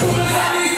Who is?